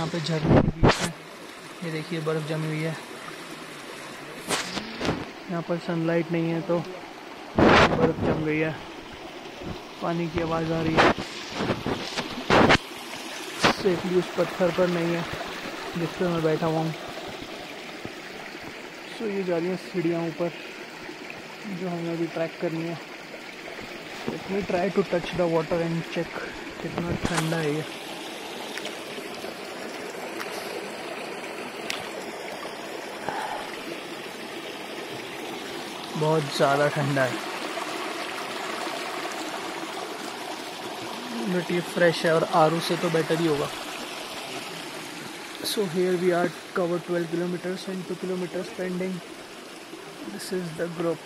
यहाँ पे झरने के बीच में। ये देखिए, बर्फ़ जमी हुई है। यहाँ पर सनलाइट नहीं है तो बर्फ़ जम गई है। पानी की आवाज़ आ रही है। सेफली उस पत्थर पर नहीं है, जिस पर मैं बैठा हुआ हूँ। सो ये जा रही हैं सीढ़ियाँ ऊपर, जो हमें अभी ट्रैक करनी है। Let me try to touch the water and check कितना ठंडा है ये। बहुत ज़्यादा ठंडा है। मिट्टी फ्रेश है और आर से तो बेटर ही होगा। So here we are cover twelve kilometre and two kilometre pending this is the group